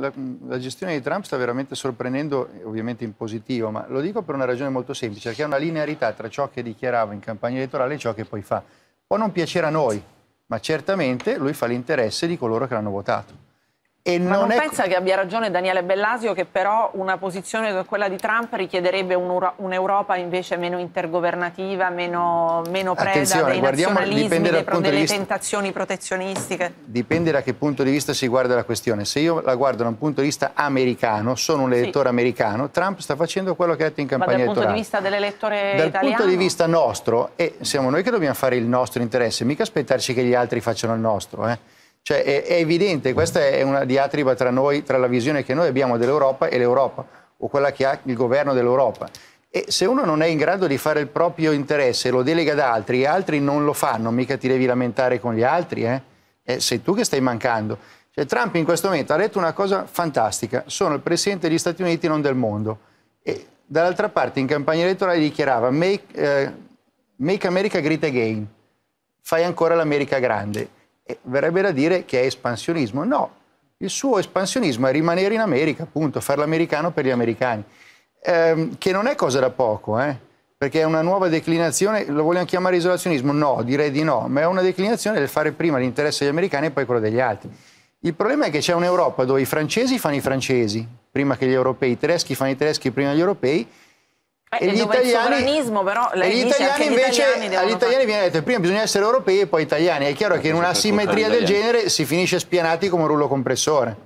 la, la, gestione di Trump sta veramente sorprendendo, ovviamente in positivo, ma lo dico per una ragione molto semplice, perché è una linearità tra ciò che dichiarava in campagna elettorale e ciò che poi fa. Può non piacere a noi, ma certamente lui fa l'interesse di coloro che l'hanno votato. E Ma non, non pensa che abbia ragione Daniele Bellasio che però una posizione come quella di Trump richiederebbe un'Europa invece meno intergovernativa, meno, meno preda dei nazionalismi, dei, delle vista, tentazioni protezionistiche? Dipende da che punto di vista si guarda la questione. Se io la guardo da un punto di vista americano, sono un elettore sì. americano, Trump sta facendo quello che ha detto in campagna elettorale. Ma dal punto di vista dell'elettore dal italiano? Dal punto di vista nostro, e siamo noi che dobbiamo fare il nostro interesse, mica aspettarci che gli altri facciano il nostro. Eh. Cioè è, è, evidente, questa è una diatriba tra noi, tra la visione che noi abbiamo dell'Europa e l'Europa, o quella che ha il governo dell'Europa. E se uno non è in grado di fare il proprio interesse, lo delega ad altri e altri non lo fanno, mica ti devi lamentare con gli altri, eh? Eh, sei tu che stai mancando. Cioè, Trump in questo momento ha detto una cosa fantastica, sono il presidente degli Stati Uniti, non del mondo. E dall'altra parte in campagna elettorale dichiarava make, eh, make America great again, fai ancora l'America grande. Verrebbe da dire che è espansionismo. No, il suo espansionismo è rimanere in America, appunto, fare l'americano per gli americani, ehm, che non è cosa da poco, eh? perché è una nuova declinazione, lo vogliamo chiamare isolazionismo? No, direi di no, ma è una declinazione del fare prima l'interesse degli americani e poi quello degli altri. Il problema è che c'è un'Europa dove i francesi fanno i francesi prima che gli europei, i tedeschi fanno i tedeschi prima degli europei, e gli italiani, però lei e gli italiani invece gli agli italiani viene detto prima bisogna essere europei e poi italiani. È chiaro che in una simmetria del genere si finisce spianati come un rullo compressore.